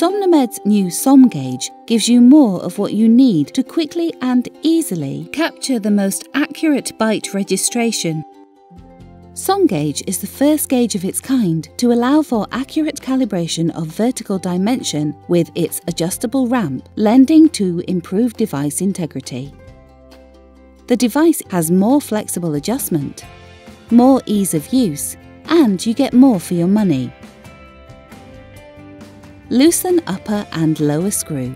Somnomed's new SomGauge gives you more of what you need to quickly and easily capture the most accurate bite registration. SomGauge is the first gauge of its kind to allow for accurate calibration of vertical dimension with its adjustable ramp, lending to improved device integrity. The device has more flexible adjustment, more ease of use, and you get more for your money. Loosen upper and lower screw.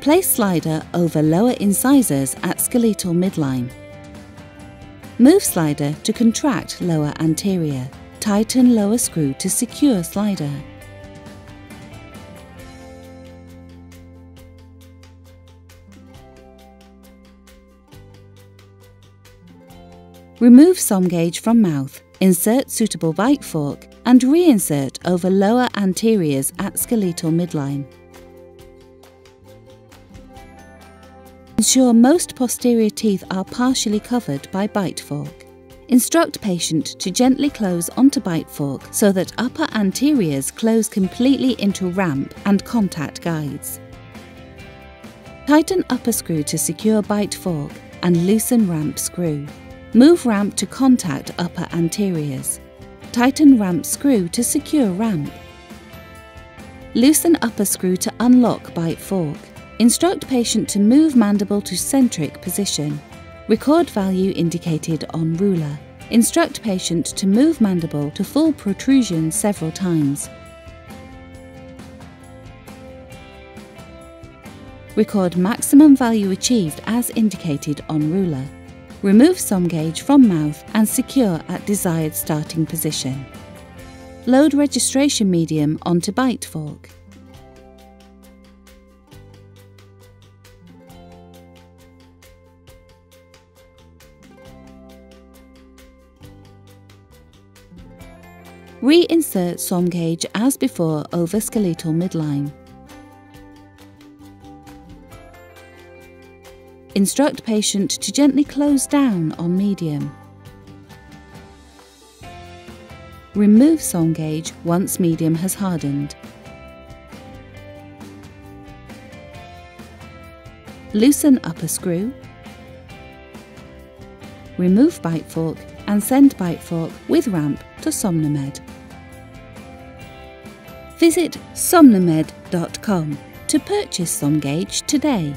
Place slider over lower incisors at skeletal midline. Move slider to contract lower anterior. Tighten lower screw to secure slider. Remove SomGauge from mouth, insert suitable bite fork and reinsert over lower anteriors at skeletal midline. Ensure most posterior teeth are partially covered by bite fork. Instruct patient to gently close onto bite fork so that upper anteriors close completely into ramp and contact guides. Tighten upper screw to secure bite fork and loosen ramp screw. Move ramp to contact upper anteriors. Tighten ramp screw to secure ramp. Loosen upper screw to unlock bite fork. Instruct patient to move mandible to centric position. Record value indicated on ruler. Instruct patient to move mandible to full protrusion several times. Record maximum value achieved as indicated on ruler. Remove SomGauge from mouth and secure at desired starting position. Load registration medium onto bite fork. Reinsert SomGauge as before over skeletal midline. Instruct patient to gently close down on medium. Remove SomGauge once medium has hardened. Loosen upper screw. Remove bite fork and send bite fork with ramp to Somnomed. Visit somnomed.com to purchase SomGauge today.